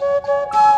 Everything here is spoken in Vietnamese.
Música